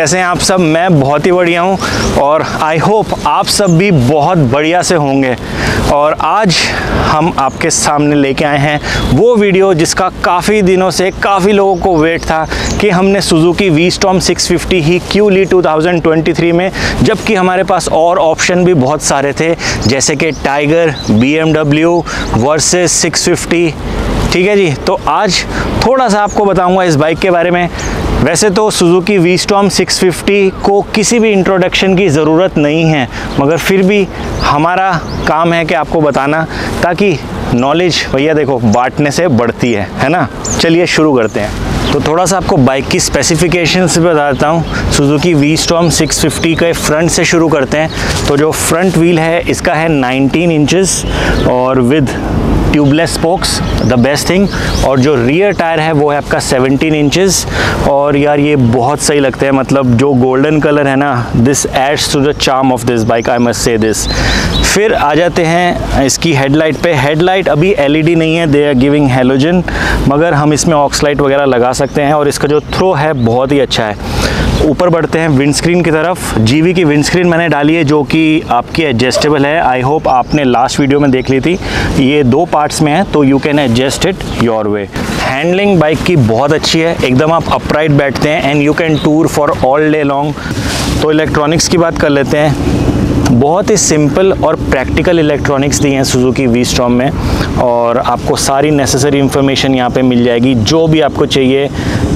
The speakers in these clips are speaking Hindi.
कैसे हैं आप सब? मैं बहुत ही बढ़िया हूँ और आई होप आप सब भी बहुत बढ़िया से होंगे। और आज हम आपके सामने लेके आए हैं वो वीडियो जिसका काफ़ी दिनों से काफ़ी लोगों को वेट था कि हमने सुजुकी वी स्टॉम 650 ही क्यों ली 2023 में, जबकि हमारे पास और ऑप्शन भी बहुत सारे थे, जैसे कि टाइगर बी एम डब्ल्यू 650 ठीक है जी? तो आज थोड़ा सा आपको बताऊँगा इस बाइक के बारे में। वैसे तो सुजुकी वी स्टॉम 650 को किसी भी इंट्रोडक्शन की ज़रूरत नहीं है, मगर फिर भी हमारा काम है कि आपको बताना ताकि नॉलेज भैया देखो बांटने से बढ़ती है है ना? चलिए शुरू करते हैं। तो थोड़ा सा आपको बाइक की स्पेसिफिकेशन से बताता हूँ। सुजुकी वी स्टॉम 650 के फ्रंट से शुरू करते हैं। तो जो फ्रंट व्हील है, इसका है 19 इंचेस और with tubeless spokes the best thing और जो रियर टायर है, वो है आपका 17 इंचेस और यार, ये बहुत सही लगते हैं मतलब जो गोल्डन कलर है ना this adds to the charm of this bike I must say this फिर आ जाते हैं इसकी हेडलाइट पे. हेडलाइट अभी एलईडी नहीं है दे आर गिविंग हेलोजन मगर हम इसमें ऑक्सलाइट वगैरह लगा सकते हैं और इसका जो थ्रो है, बहुत ही अच्छा है। ऊपर बढ़ते हैं विंडस्क्रीन की तरफ़। जीवी की विंडस्क्रीन मैंने डाली है, जो कि आपकी एडजस्टेबल है। आई होप आपने लास्ट वीडियो में देख ली थी। ये दो पार्ट्स में है तो you can adjust it your way handling bike की बहुत अच्छी है। एकदम आप अपराइट बैठते हैं and you can tour for all day long तो इलेक्ट्रॉनिक्स की बात कर लेते हैं। बहुत ही सिंपल और प्रैक्टिकल इलेक्ट्रॉनिक्स दी हैं सुजुकी वी स्टॉम में और आपको सारी नेसेसरी इन्फॉर्मेशन यहाँ पे मिल जाएगी। जो भी आपको चाहिए,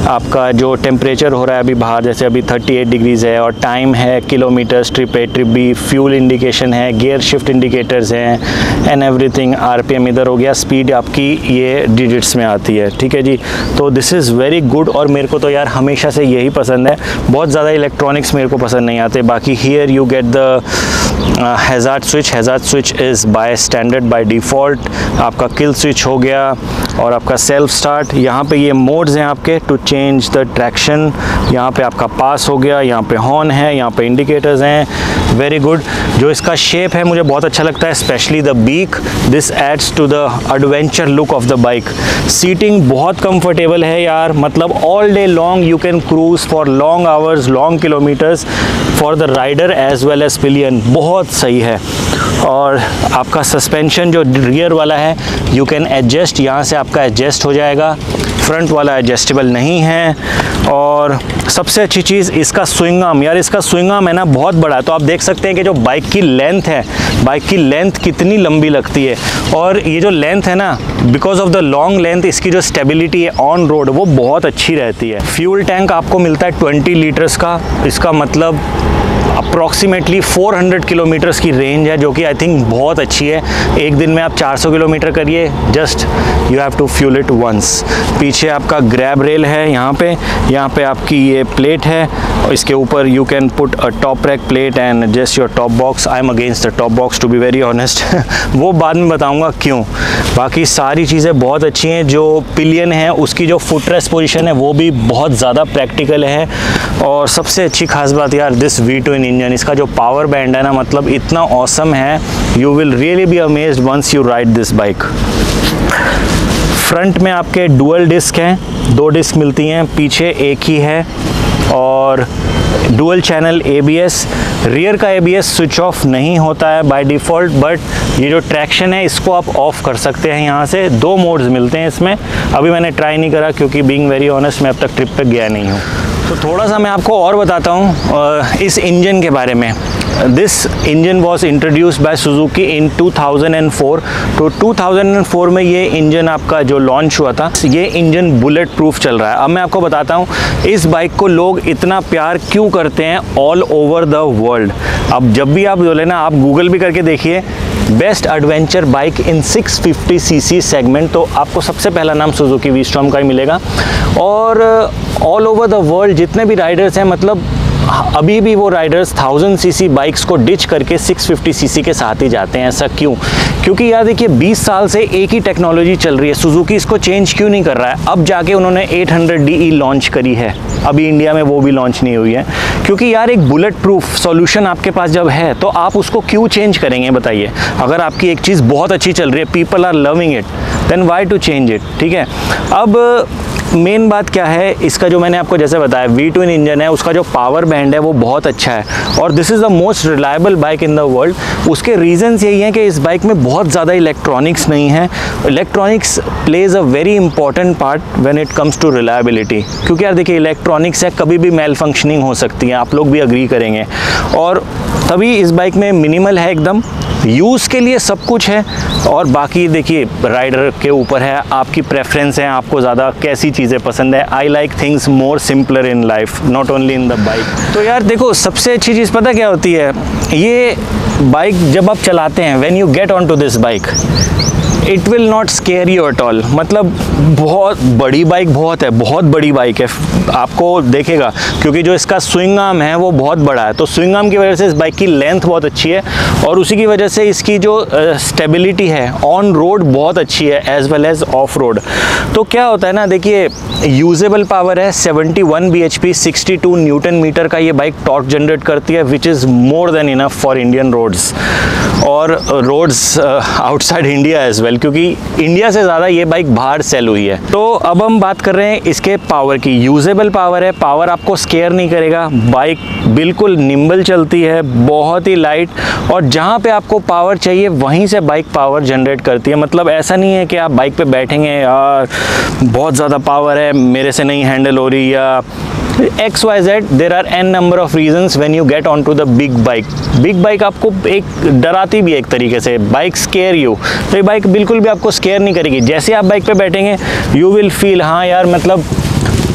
आपका जो टेम्परेचर हो रहा है अभी बाहर, जैसे अभी 38 डिग्रीज़ है और टाइम है kilometre trip A trip B fuel indication है गियर शिफ्ट इंडिकेटर्स हैं एंड एवरीथिंग आरपीएम इधर हो गया। स्पीड आपकी ये डिजिट्स में आती है, ठीक है जी? तो दिस इज़ वेरी गुड और मेरे को तो यार हमेशा से यही पसंद है। बहुत ज़्यादा इलेक्ट्रॉनिक्स मेरे को पसंद नहीं आते। बाकी here you get the hazard switch hazard switch is by standard by default आपका किल स्विच हो गया और आपका सेल्फ स्टार्ट यहाँ पे ये मोड्स हैं आपके टू चेंज द ट्रैक्शन यहाँ पे आपका पास हो गया, यहाँ पे हॉर्न है, यहाँ पे इंडिकेटर्स हैं. वेरी गुड जो इसका शेप है, मुझे बहुत अच्छा लगता है specially the beak this adds to the adventure look of the bike seating बहुत कंफर्टेबल है यार. मतलब all day long you can cruise for long hours long kilometres for the rider as well as pillion बहुत सही है। और आपका सस्पेंशन जो रियर वाला है यू कैन एडजस्ट यहाँ से आपका एडजस्ट हो जाएगा। फ्रंट वाला एडजस्टेबल नहीं है। और सबसे अच्छी चीज़, इसका स्विंगाम यार, इसका स्विंगाम है ना, बहुत बड़ा। है तो आप देख सकते हैं कि जो बाइक की लेंथ है बाइक की लेंथ कितनी लंबी लगती है। और ये जो लेंथ है ना because of the long length इसकी जो स्टेबिलिटी है ऑन रोड वो बहुत अच्छी रहती है। फ्यूल टैंक आपको मिलता है ट्वेंटी लीटर्स का। इसका मतलब अप्रॉक्सीमेटली 400 किलोमीटर्स की रेंज है, जो कि आई थिंक बहुत अच्छी है। एक दिन में आप 400 किलोमीटर करिए just you have to fuel it once पीछे आपका ग्रैब रेल है यहाँ पे यहाँ पे आपकी ये प्लेट है, और इसके ऊपर you can put a top rack plate and just your top box I am against the top box to be very honest वो बाद में बताऊँगा क्यों। बाकी सारी चीज़ें बहुत अच्छी हैं, जो पिलियन है, उसकी जो फुट रेस्ट पोजिशन है, वो भी बहुत ज़्यादा प्रैक्टिकल है। और सबसे अच्छी खास बात यार दिस वी इन इंजन इसका जो पावर बैंड है ना मतलब इतना औसम है you will really be amazed once you ride this bike front में आपके डुअल डिस्क हैं दो डिस्क मिलती हैं पीछे एक ही है और डुअल चैनल एबीएस रियर का एबीएस स्विच ऑफ़ नहीं होता है बाय डिफ़ॉल्ट बट ये जो ट्रैक्शन है इसको आप ऑफ़ कर सकते हैं यहाँ से दो मोड्स मिलते हैं इसमें अभी मैंने ट्राई नहीं करा क्योंकि बीइंग वेरी ऑनेस्ट मैं अब तक ट्रिप पे गया नहीं हूँ तो थोड़ा सा मैं आपको और बताता हूँ इस इंजन के बारे में। This engine was introduced by Suzuki in 2004 तो 2004 में ये इंजन आपका जो लॉन्च हुआ था, ये इंजन बुलेट प्रूफ चल रहा है। अब मैं आपको बताता हूँ, इस बाइक को लोग इतना प्यार क्यों करते हैं ऑल ओवर द वर्ल्ड अब जब भी आप बोले ना, आप गूगल भी करके देखिए best adventure bike in 650 CC segment. तो आपको सबसे पहला नाम सुजुकी वी का ही मिलेगा। और ऑल ओवर द वर्ल्ड जितने भी राइडर्स हैं मतलब अभी भी वो राइडर्स 1000 सीसी बाइक्स को डिच करके 650 सीसी के साथ ही जाते हैं, ऐसा क्यों? क्योंकि यार देखिए 20 साल से एक ही टेक्नोलॉजी चल रही है। सुजुकी इसको चेंज क्यों नहीं कर रहा है? अब जाके उन्होंने 800 DE लॉन्च करी है। अभी इंडिया में वो भी लॉन्च नहीं हुई है। क्योंकि यार एक बुलेट प्रूफ सॉल्यूशन आपके पास जब है तो आप उसको क्यों चेंज करेंगे, बताइए? अगर आपकी एक चीज़ बहुत अच्छी चल रही है people are loving it then why to change it ठीक है? अब मेन बात क्या है, इसका जो मैंने आपको जैसे बताया वी टू इंजन है, उसका जो पावर बैंड है, वो बहुत अच्छा है। और this is the most reliable bike in the world उसके रीजंस यही हैं कि इस बाइक में बहुत ज़्यादा इलेक्ट्रॉनिक्स नहीं है। Electronics plays a very important part when it comes to reliability क्योंकि यार देखिए इलेक्ट्रॉनिक्स है, कभी भी मेल फंक्शनिंग हो सकती है, आप लोग भी अग्री करेंगे। और तभी इस बाइक में मिनिमल है एकदम। यूज़ के लिए सब कुछ है। और बाकी देखिए राइडर के ऊपर है, आपकी प्रेफरेंस है, आपको ज़्यादा कैसी चीज़ें पसंद है? I like things more simpler in life not only in the bike तो यार देखो, सबसे अच्छी चीज़ पता क्या होती है? ये बाइक जब आप चलाते हैं when you get on to this bike it will not scare you at all मतलब बहुत बड़ी बाइक बहुत है, बहुत बड़ी बाइक है। आपको देखेगा, क्योंकि जो इसका स्विंग आर्म है, वो बहुत बड़ा है। तो स्विंग आर्म की वजह से इस बाइक की लेंथ बहुत अच्छी है और उसी की वजह से इसकी जो स्टेबिलिटी है। ऑन रोड बहुत अच्छी है as well as off road तो क्या होता है ना, देखिए यूजेबल पावर है 71 one B H P sixty newton metre का ये बाइक टॉर्क जनरेट करती है which is more than enough for Indian roads और roads outside India as well क्योंकि इंडिया से ज़्यादा ये बाइक बाहर सेल हुई है। तो अब हम बात कर रहे हैं इसके पावर की। यूजेबल पावर है पावर आपको स्केयर नहीं करेगा। बाइक बिल्कुल निम्बल चलती है, बहुत ही लाइट और जहाँ पे आपको पावर चाहिए, वहीं से बाइक पावर जनरेट करती है। मतलब ऐसा नहीं है कि आप बाइक पे बैठेंगे, यार, बहुत ज़्यादा पावर है, मेरे से नहीं हैंडल हो रही या X Y Z there are N number of reasons when you get on to the big bike big bike आपको एक डराती भी एक तरीके से। बाइक स्केयर यू तो ये बाइक बिल्कुल भी आपको स्केयर नहीं करेगी। जैसे आप बाइक पे बैठेंगे यू विल फील हाँ यार मतलब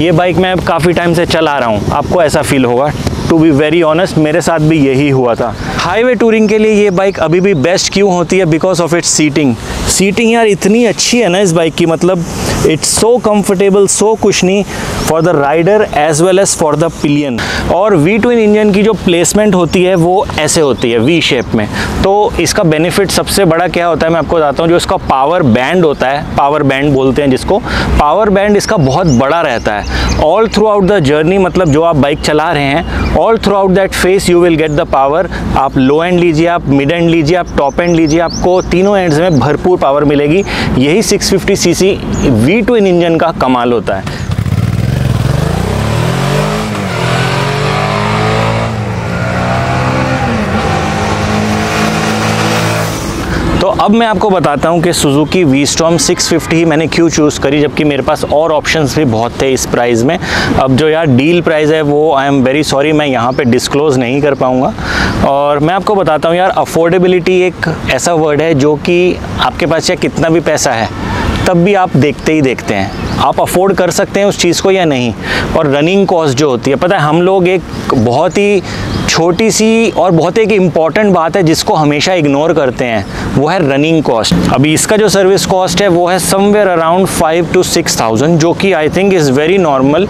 ये बाइक मैं काफ़ी टाइम से चला रहा हूँ। आपको ऐसा फील होगा। टू बी वेरी ऑनेस्ट मेरे साथ भी यही हुआ था। हाईवे टूरिंग के लिए ये बाइक अभी भी बेस्ट क्यों होती है? Because of it's seating seating यार इतनी अच्छी है ना इस बाइक की मतलब it's so comfortable so cushiony for the rider as well as for the pillion और वी ट्विन इंजन की जो प्लेसमेंट होती है, वो ऐसे होती है वी शेप में। तो इसका बेनिफिट सबसे बड़ा क्या होता है, मैं आपको बताता हूँ, जो इसका पावर बैंड होता है पावर बैंड बोलते हैं जिसको पावर बैंड इसका बहुत बड़ा रहता है। All through out the journey मतलब जो आप बाइक चला रहे हैं all throughout that phase you will get the power आप लो एंड लीजिए, आप मिड एंड लीजिए, आप टॉप एंड लीजिए, आपको तीनों एंड्स में भरपूर पावर मिलेगी। यही 650 सीसी वी टू इंजन का कमाल होता है। तो अब मैं आपको बताता हूँ कि सुजुकी वी स्टॉम सिक्स ही मैंने क्यों चूज़ करी, जबकि मेरे पास और ऑप्शंस भी बहुत थे इस प्राइस में। अब जो यार डील प्राइस है, वो आई एम वेरी सॉरी मैं यहाँ पे डिस्क्लोज़ नहीं कर पाऊँगा। और मैं आपको बताता हूँ यार अफोर्डेबिलिटी एक ऐसा वर्ड है जो कि आपके पास चाहे कितना भी पैसा है तब भी आप देखते ही देखते हैं। आप अफोर्ड कर सकते हैं उस चीज़ को या नहीं? और रनिंग कॉस्ट जो होती है, पता है, हम लोग एक बहुत ही छोटी सी और बहुत एक इंपॉर्टेंट बात है जिसको हमेशा इग्नोर करते हैं, वो है रनिंग कॉस्ट अभी इसका जो सर्विस कॉस्ट है, वो है somewhere around five to six thousand जो कि I think is very normal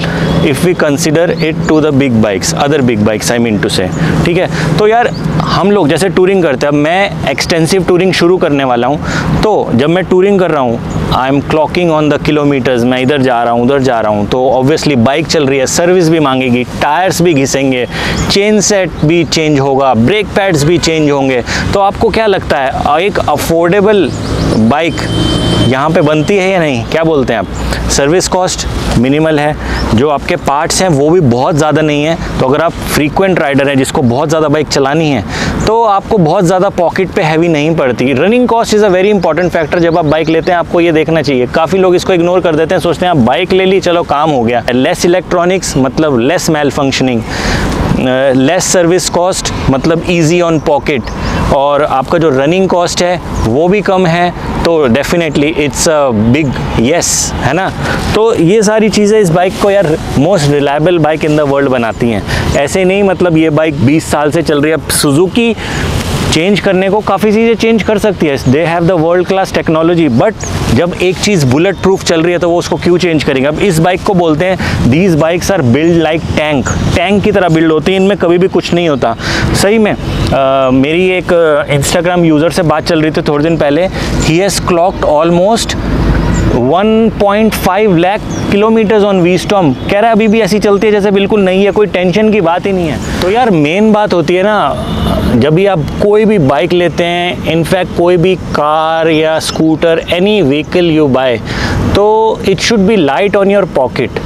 if we consider it to the big bikes other big bikes I mean to say ठीक है? तो यार, हम लोग जैसे टूरिंग करते हैं, अब मैं एक्सटेंसिव टूरिंग शुरू करने वाला हूँ तो जब मैं टूरिंग कर रहा हूँ I am clocking on the kilometres मैं इधर जा रहा हूँ, उधर जा रहा हूँ तो ऑब्वियसली बाइक चल रही है सर्विस भी मांगेगी टायर्स भी घिसेंगे चेन सेट भी चेंज होगा ब्रेक पैड्स भी चेंज होंगे। तो आपको क्या लगता है, एक अफोर्डेबल बाइक यहाँ पे बनती है या नहीं? क्या बोलते हैं आप? सर्विस कॉस्ट मिनिमल है, जो आपके पार्ट्स हैं वो भी बहुत ज़्यादा नहीं है। तो अगर आप फ्रीक्वेंट राइडर हैं, जिसको बहुत ज़्यादा बाइक चलानी है तो आपको बहुत ज़्यादा पॉकेट पे हैवी नहीं पड़ती। Running cost is a very important factor जब आप बाइक लेते हैं, आपको ये देखना चाहिए। काफ़ी लोग इसको इग्नोर कर देते हैं सोचते हैं आप बाइक ले ली, चलो काम हो गया। लेस इलेक्ट्रॉनिक्स मतलब less malfunctioning less service cost मतलब इजी ऑन पॉकेट और आपका जो रनिंग कॉस्ट है, वो भी कम है तो definitely it's a big yes है ना? तो ये सारी चीज़ें इस बाइक को यार most reliable bike in the world बनाती हैं। ऐसे नहीं मतलब ये बाइक 20 साल से चल रही है। सुजुकी चेंज करने को काफ़ी चीज़ें चेंज कर सकती है। They have the world class technology but जब एक चीज़ बुलेट प्रूफ चल रही है तो वो उसको क्यों चेंज करेंगे? अब इस बाइक को बोलते हैं these bikes are build like tank tank की तरह बिल्ड होती है इनमें कभी भी कुछ नहीं होता। सही में आ, मेरी एक इंस्टाग्राम यूज़र से बात चल रही थी थोड़े दिन पहले। He has clocked almost 1.5 lakh kilometres on V Strom कह रहा है, अभी भी ऐसी चलती है जैसे बिल्कुल नहीं है, कोई टेंशन की बात ही नहीं है। तो यार मेन बात होती है ना, जब भी आप कोई भी बाइक लेते हैं इनफैक्ट कोई भी कार या scooter any vehicle you buy तो it should be light on your pocket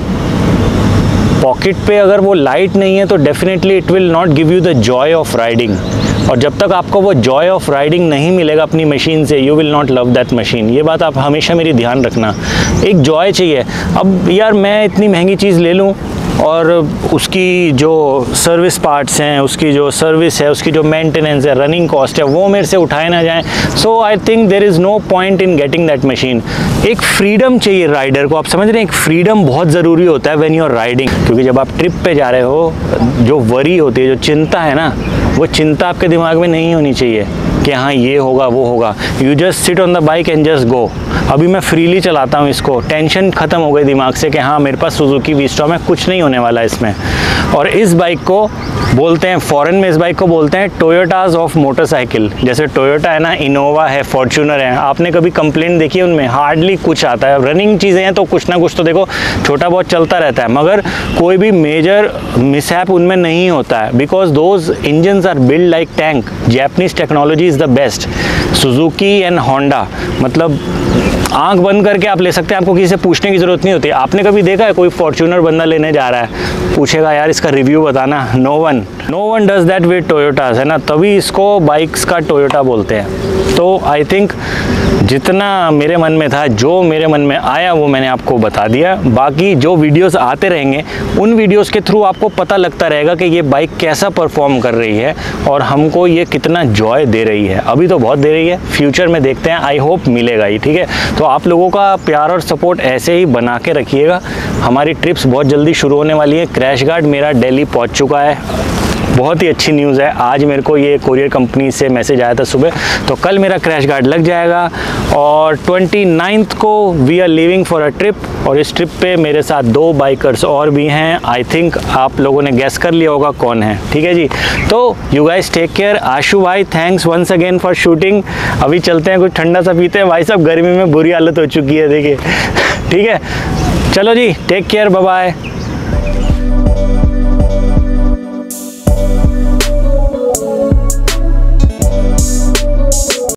pocket पे अगर वो लाइट नहीं है तो definitely it will not give you the joy of riding और जब तक आपको वो जॉय ऑफ़ राइडिंग नहीं मिलेगा अपनी मशीन से you will not love that machine ये बात आप हमेशा मेरी ध्यान रखना। एक जॉय चाहिए। अब यार मैं इतनी महँगी चीज़ ले लूँ और उसकी जो सर्विस पार्ट्स हैं, उसकी जो सर्विस है, उसकी जो मेंटेनेंस है रनिंग कॉस्ट है, वो मेरे से उठाए ना जाएँ। So I think there is no point in getting that machine एक फ्रीडम चाहिए राइडर को। आप समझ रहे हैं, एक फ्रीडम बहुत ज़रूरी होता है व्हेन यू आर राइडिंग क्योंकि जब आप ट्रिप पे जा रहे हो, जो वरी होती है, जो चिंता है ना वो चिंता आपके दिमाग में नहीं होनी चाहिए कि हाँ ये होगा, वो होगा। You just sit on the bike and just go अभी मैं फ्रीली चलाता हूँ इसको। टेंशन ख़त्म हो गई दिमाग से कि हाँ मेरे पास सुजुकी वीस्टॉम है कुछ नहीं होने वाला इसमें। और इस बाइक को बोलते हैं फॉरेन में इस बाइक को बोलते हैं टोयोटाज ऑफ़ मोटरसाइकिल जैसे टोयोटा है ना इनोवा है फॉर्चूनर है। आपने कभी कंप्लेंट देखी है उनमें? हार्डली कुछ आता है। रनिंग चीज़ें हैं तो कुछ ना कुछ तो देखो, छोटा बहुत चलता रहता है। मगर कोई भी मेजर मिसहैप उनमें नहीं होता है। Because those engine are build like tank Japanese technology is the best Suzuki and Honda मतलब आँख बंद करके आप ले सकते हैं, आपको किसी से पूछने की ज़रूरत नहीं होती। आपने कभी देखा है, कोई फॉर्चूनर बंदा लेने जा रहा है, पूछेगा, यार, इसका रिव्यू बताना। No one no one does that with Toyotas है ना? तभी इसको बाइक्स का टोयोटा बोलते हैं। तो आई थिंक जितना मेरे मन में था, जो मेरे मन में आया, वो मैंने आपको बता दिया। बाकी जो वीडियोस आते रहेंगे, उन वीडियोस के थ्रू आपको पता लगता रहेगा कि ये बाइक कैसा परफॉर्म कर रही है और हमको ये कितना जॉय दे रही है। अभी तो बहुत दे रही है फ्यूचर में देखते हैं आई होप मिलेगा ही, ठीक है? तो आप लोगों का प्यार और सपोर्ट ऐसे ही बना के रखिएगा। हमारी ट्रिप्स बहुत जल्दी शुरू होने वाली है। क्रैश गार्ड मेरा डेली पहुँच चुका है। बहुत ही अच्छी न्यूज़ है। आज मेरे को ये कोरियर कंपनी से मैसेज आया था सुबह तो कल मेरा क्रैश गार्ड लग जाएगा और ट्वेंटी को we are living for a trip और इस ट्रिप पे मेरे साथ दो बाइकर्स और भी हैं। आई थिंक आप लोगों ने गैस कर लिया होगा कौन है। ठीक है जी? तो you guys take care Ashu भाई thanks once again for shooting अभी चलते हैं, कुछ ठंडा सा पीते हैं। भाई साहब, गर्मी में बुरी हालत हो चुकी है, देखिए। ठीक है? चलो जी टेक केयर बाय